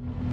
you